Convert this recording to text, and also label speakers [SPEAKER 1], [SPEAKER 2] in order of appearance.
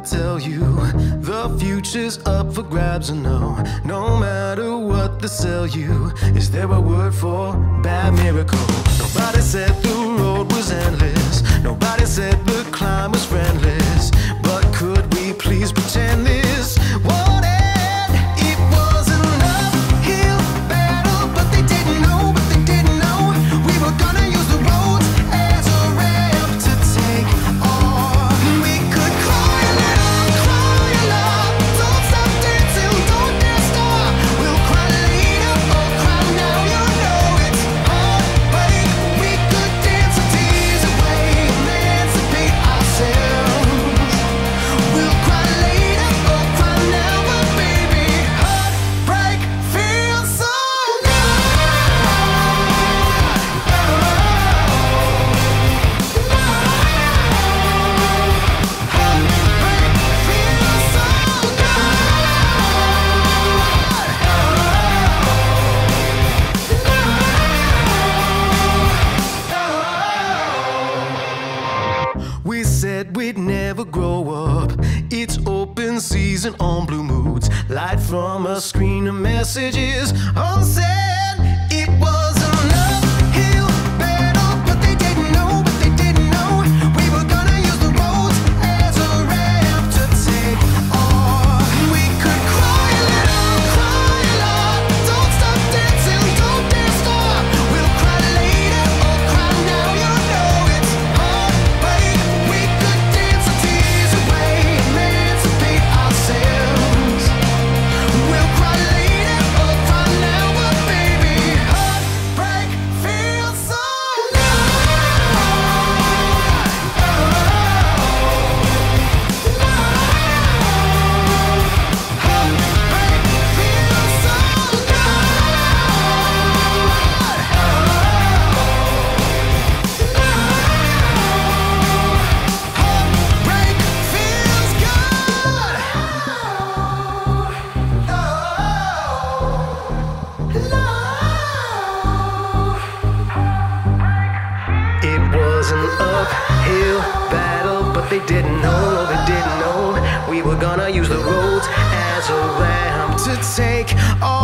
[SPEAKER 1] tell you The future's up for grabs or no No matter what they sell you Is there a word for bad miracle? Nobody said the road was endless Nobody said the climb was friendly said we'd never grow up. It's open season on Blue Moods. Light from a screen of messages unsaid. It was an uphill battle, but they didn't know, no, they didn't know we were gonna use the roads as a ramp to take off.